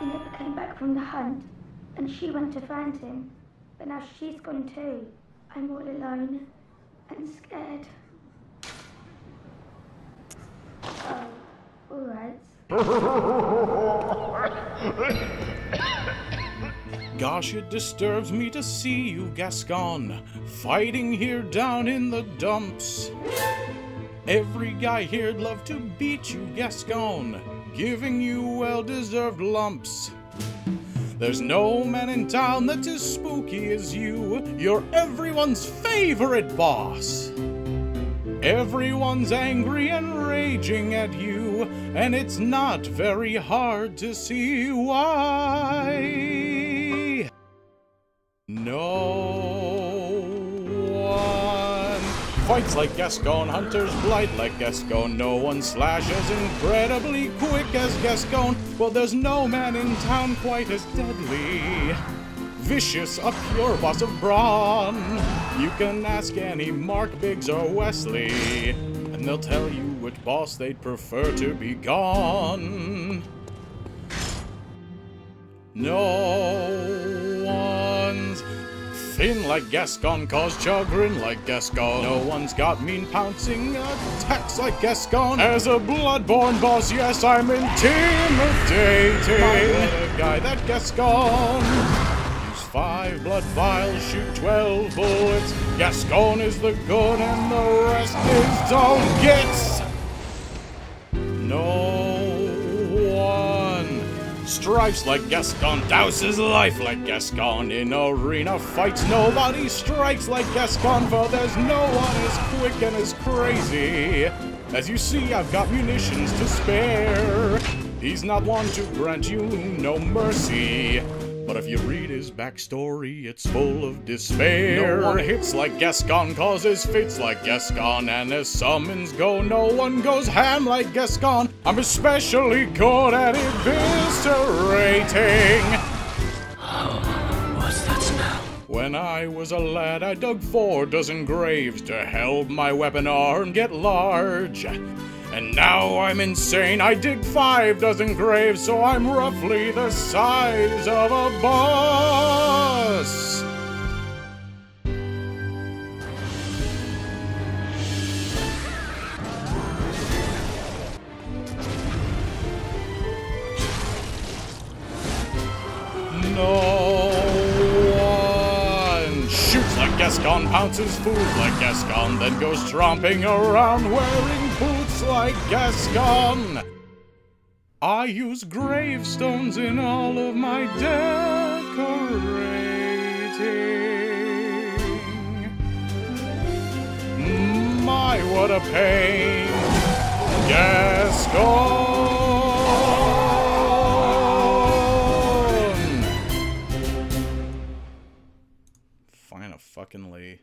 He never came back from the hunt, and she went to find him. But now she's gone too. I'm all alone and scared. Oh, alright. Gosh, it disturbs me to see you, Gascoigne, fighting here down in the dumps. Every guy here'd love to beat you, Gascoigne, giving you well deserved lumps. There's no man in town that's as spooky as you. You're everyone's favorite boss. Everyone's angry and raging at you, and it's not very hard to see why. No fights like Gascoigne, hunters blight like Gascoigne. No one slashes incredibly quick as Gascoigne. Well, there's no man in town quite as deadly vicious, a pure boss of brawn. You can ask any Mark Biggs or Wesley, and they'll tell you which boss they'd prefer to be gone. No thin like Gascoigne, cause chagrin like Gascoigne. No one's got mean pouncing attacks like Gascoigne. As a bloodborne boss, yes, I'm intimidating. What a guy that Gascoigne five blood vials, shoot twelve bullets. Gascoigne is the good and the rest is don't get. One strikes like Gascoigne, douses life like Gascoigne. In arena fights, nobody strikes like Gascoigne, for there's no one as quick and as crazy. As you see, I've got munitions to spare. He's not one to grant you no mercy. But if you read his backstory, it's full of despair. No one hits like Gascoigne, causes fits like Gascoigne, and as summons go, no one goes ham like Gascoigne. I'm especially good at eviscerating. When I was a lad, I dug four dozen graves to help my weapon arm get large. And now I'm insane. I dig five dozen graves, so I'm roughly the size of a bus. No Gascoigne, pounces food like Gascoigne, then goes tromping around wearing boots like Gascoigne. I use gravestones in all of my decorating. My, what a pain. Gascoigne! Fine a fucking lay.